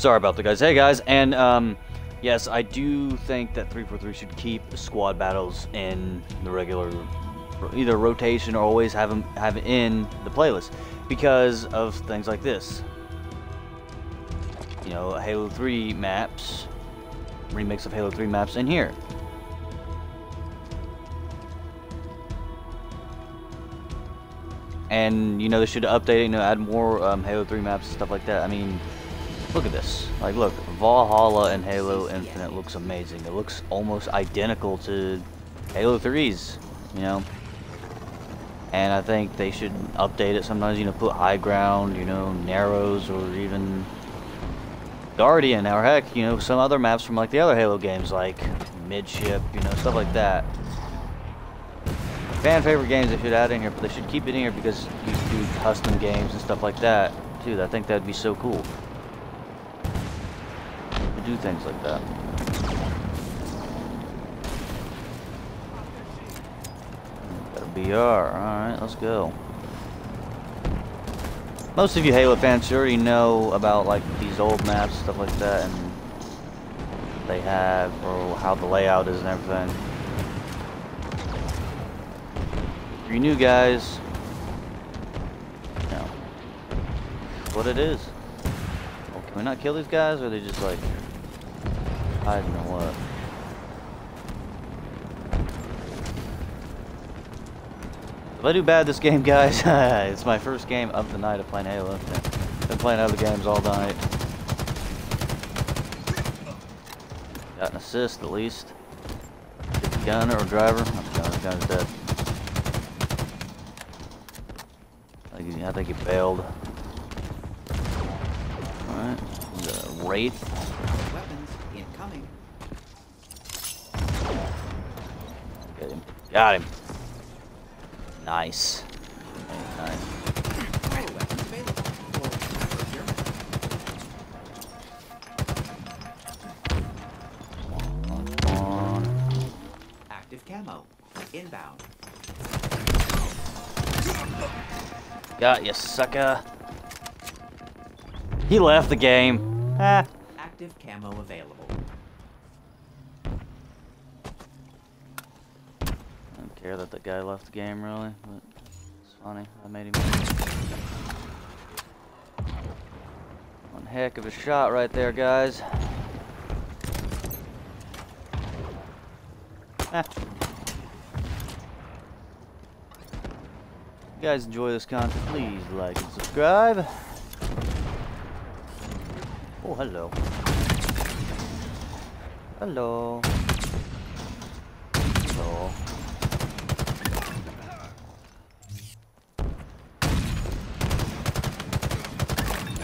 Sorry about the guys. Hey guys, and um, yes, I do think that 343 should keep squad battles in the regular, either rotation or always have them have in the playlist because of things like this. You know, Halo 3 maps, remix of Halo 3 maps in here. And you know they should update it, you know, add more um, Halo 3 maps and stuff like that. I mean, look at this. Like, look, Valhalla and Halo Infinite looks amazing. It looks almost identical to Halo 3's, you know. And I think they should update it sometimes, you know, put high ground, you know, narrows, or even Guardian, or heck, you know, some other maps from like the other Halo games, like Midship, you know, stuff like that. Fan favorite games they should add in here, but they should keep it in here because you do custom games and stuff like that. Dude, I think that'd be so cool. Do things like that. Got a BR, alright, let's go. Most of you Halo fans already know about like these old maps, stuff like that, and they have, or how the layout is and everything. For you're new guys, you know, what it is. Well, can we not kill these guys, or are they just like hiding or what? If I do bad this game, guys, it's my first game of the night of playing Halo. Been playing other games all night. Got an assist at least. Gunner or driver? Gunner, gunner's dead. I think he, bailed. Alright. Wraith. Incoming. Get him. Got him. Nice. Nice. Power weapons available. For procurement. Come on. Active camo. Inbound. Got you, sucker. He left the game. Ah. Active camo available. Care that the guy left the game, really. But it's funny. I made him. One heck of a shot right there, guys. Ah. You guys enjoy this content, please like and subscribe. Oh. Hello. Hello.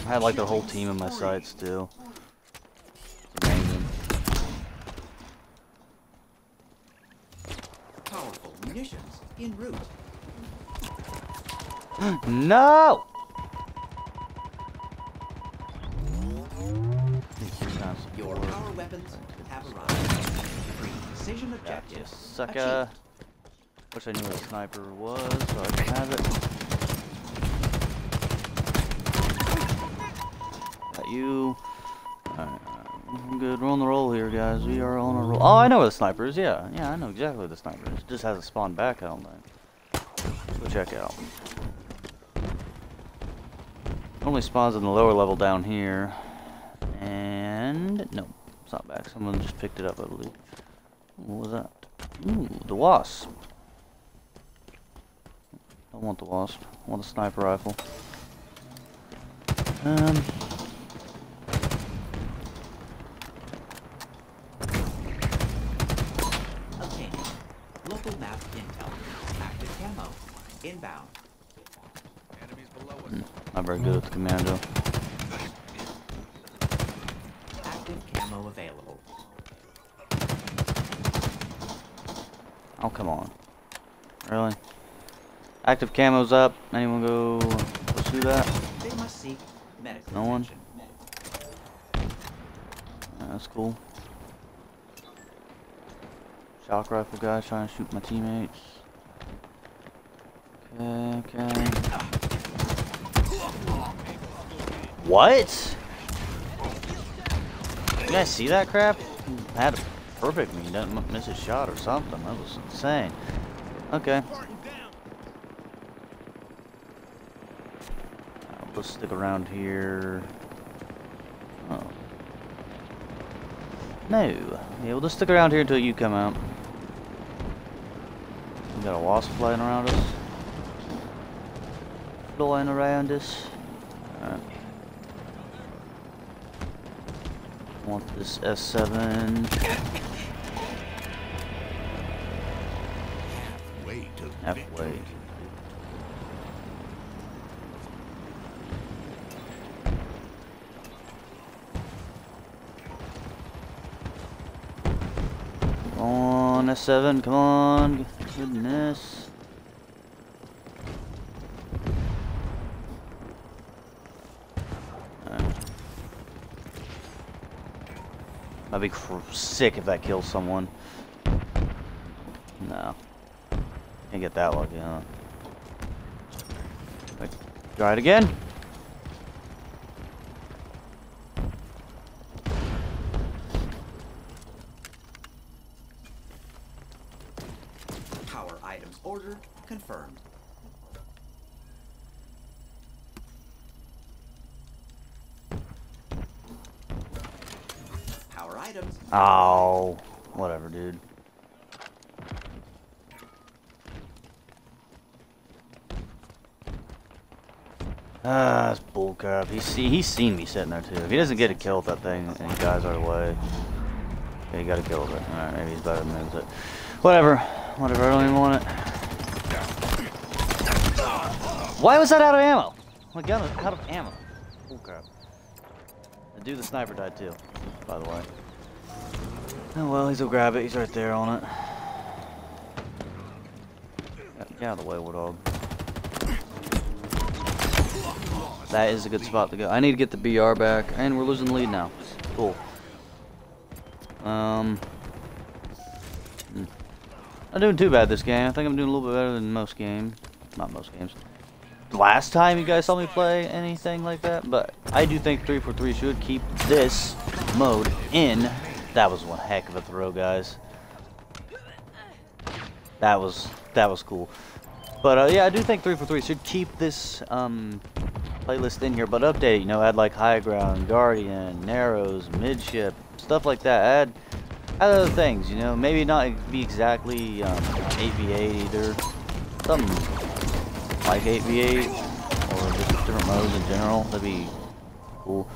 I had like the whole team in my sights amazing. Powerful munitions en route. no! Your power weapons have arrived. Precision Gotcha, sucker. Wish I knew what a sniper was, so I can have it. You. Alright, alright. good. We're on the roll here, guys. We are on a roll. Oh, I know where the sniper is. Yeah, yeah, I know exactly where the sniper is. Just hasn't spawned back, I don't think. Go check out. Only spawns in the lower level down here. And no, it's not back. Someone just picked it up, I believe. What was that? Ooh, the wasp. I want the wasp. I want a sniper rifle. Um. Obtaining. Local map intel. Active camo. Inbound. Not very good the commando. Active camo available. Oh, come on. Really? Active camo's up. Anyone go pursue that? They must seek medical No one? Yeah, that's cool. Shock rifle guy trying to shoot my teammates. Okay, okay. What? You guys see that crap? Had a perfect me, didn't miss a shot or something. That was insane. Okay. Let's stick around here. Oh. No. Yeah, we'll just stick around here until you come out. We got a wasp flying around us. Flying around us. Alright. Want this S7. Halfway to Halfway. Come on, S7, come on. Goodness. I'd be sick if that kills someone. No. Can't get that lucky, huh? Wait, try it again. Power items ordered. Confirmed. Power items. Oh, whatever, dude. Ah, it's bullcrap. He's see, he's seen me sitting there too. If he doesn't get a kill with that thing and he dies our way, yeah, he got a kill with it. All right, maybe he's better than me, but whatever, whatever. I don't even want it. Why was that out of ammo? My gun was out of ammo. Bullcrap. The dude, the sniper died too, by the way. Oh well, he's gonna grab it. He's right there on it. Get- out of the way, War. That is a good spot to go. I need to get the BR back, and we're losing the lead now. Cool. Um, hmm. not doing too bad this game. I think I'm doing a little bit better than most games. Not most games. Last time you guys saw me play anything like that, but I do think 343 should keep this mode in. That was one heck of a throw, guys. That was that was cool. But uh, yeah, I do think 343 should keep this um, playlist in here, but update. You know, add like high ground, guardian, narrows, midship, stuff like that. Add add other things. You know, maybe not be exactly um, 8v8 either. Something like 8v8 or just different modes in general. That'd be cool.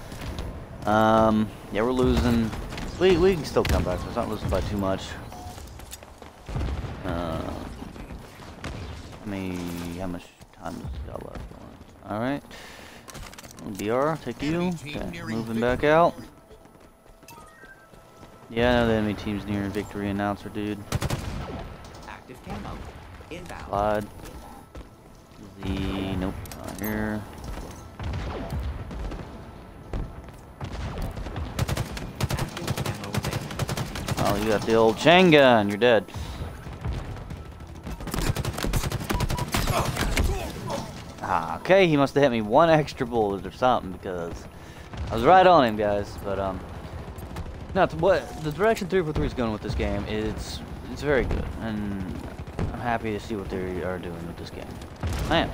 Um, yeah, we're losing. We we can still come back. We're not losing by too much. Uh, I mean, how much time has got left? All right. BR, take you. Okay, moving back out. Yeah, I know the enemy team's near victory announcer, dude. Active camo. Inbound. Slide. The nope, not here. Active camo Oh, you got the old chain gun. You're dead. Ah, okay, he must have hit me one extra bullet or something because I was right on him, guys. But um, not what the direction 343 is going with this game. It's it's very good, and I'm happy to see what they are doing with this game. I am.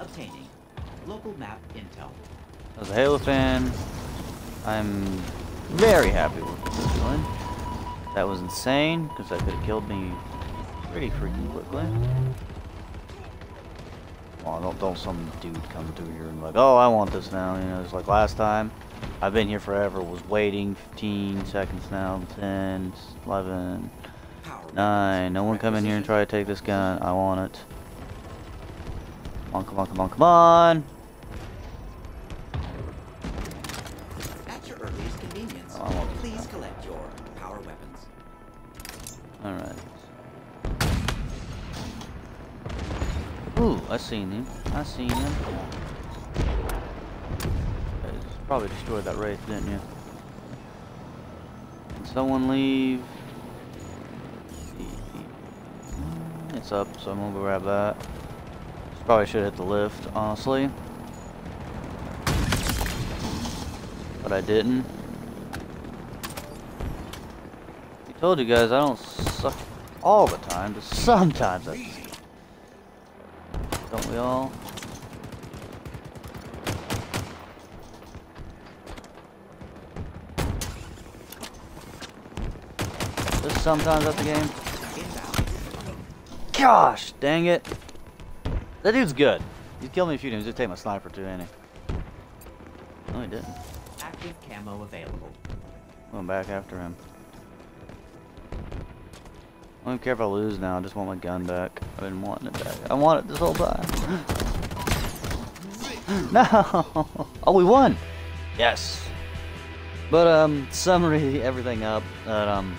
Obtaining. Local map intel. As a Halo fan, I'm very happy with this one. That was insane, because that could have killed me pretty freaking quickly. Well, don't, don't some dude come through here and like, oh, I want this now. You know, it's like last time. I've been here forever, was waiting 15 seconds now, 10, 11, 9. No one come in here and try to take this gun. I want it. Come on, come on, come on, come on. Ooh, I seen him. I seen him. Probably destroyed that wraith, didn't you? Can someone leave? Mm, it's up, so I'm gonna go grab that. Probably should hit the lift, honestly. but I didn't. I told you guys I don't suck all the time, but sometimes I don't we all? Just sometimes at the game. Gosh, dang it. That dude's good. He's killed me a few times. Just take my sniper too, ain't he? No, he didn't. Active camo available. Went back after him. I don't care if I lose now. I just want my gun back. I've been wanting it back. I want it this whole time. no! Oh, we won! Yes! But, um, summary everything up. That, um,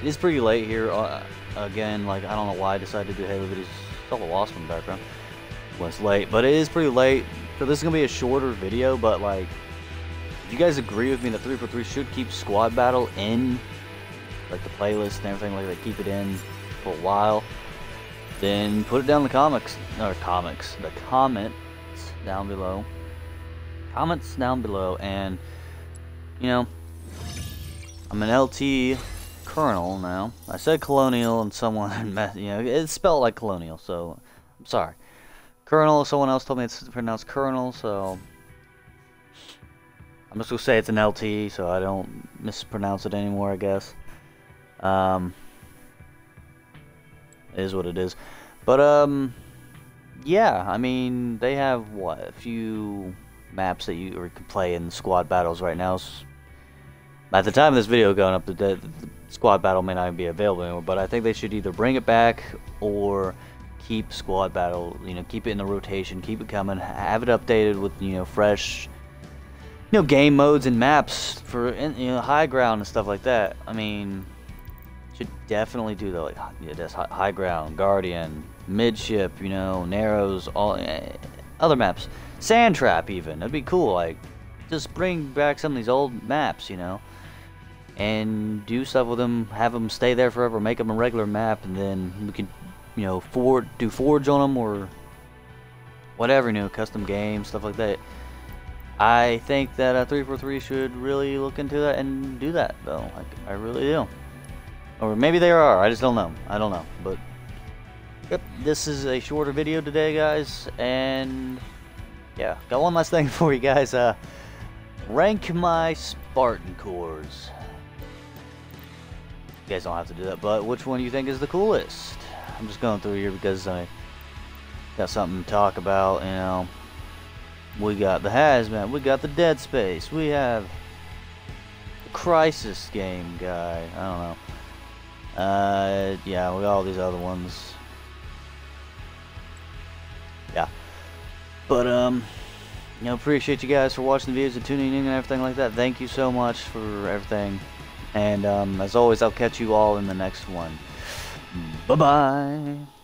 it is pretty late here. Uh, again, like, I don't know why I decided to do Halo videos. Saw the Wasp in the background. Was late, but it is pretty late. So this is gonna be a shorter video, but like, if you guys agree with me that 343 should keep Squad Battle in, like the playlist and everything, like they keep it in for a while, then put it down in the comics, or comics, the comments down below. Comments down below, and, you know, I'm an LT Colonel now. I said Colonial and someone, you know, it's spelled like Colonial, so I'm sorry. Colonel, someone else told me it's pronounced Colonel, so I'm just gonna say it's an LT, so I don't mispronounce it anymore, I guess. Um, is what it is. But, um, yeah, I mean, they have, what, a few maps that you can play in squad battles right now. At the time of this video going up, the, the, the squad battle may not be available anymore, but I think they should either bring it back or keep squad battle, you know, keep it in the rotation, keep it coming, have it updated with, you know, fresh, you know, game modes and maps for, you know, high ground and stuff like that. I mean, should definitely do that, like, yeah, that's high ground, guardian, midship, you know, narrows, all, eh, other maps, sand trap even, that'd be cool, like, just bring back some of these old maps, you know, and do stuff with them, have them stay there forever, make them a regular map, and then we can you know, Forge, do Forge on them or whatever, you know, custom games, stuff like that. I think that uh, 343 should really look into that and do that, though. Like, I really do. Or maybe there are. I just don't know. I don't know. But, yep, this is a shorter video today, guys. And, yeah, got one last thing for you guys. Uh, rank my Spartan cores. You guys don't have to do that, but which one do you think is the coolest? I'm just going through here because I got something to talk about, you know. We got the Hazmat, we got the Dead Space, we have the Crisis game guy, I don't know. Uh, yeah, we got all these other ones. Yeah. But, um, you know, appreciate you guys for watching the videos and tuning in and everything like that. Thank you so much for everything. And, um, as always, I'll catch you all in the next one. Bye bye.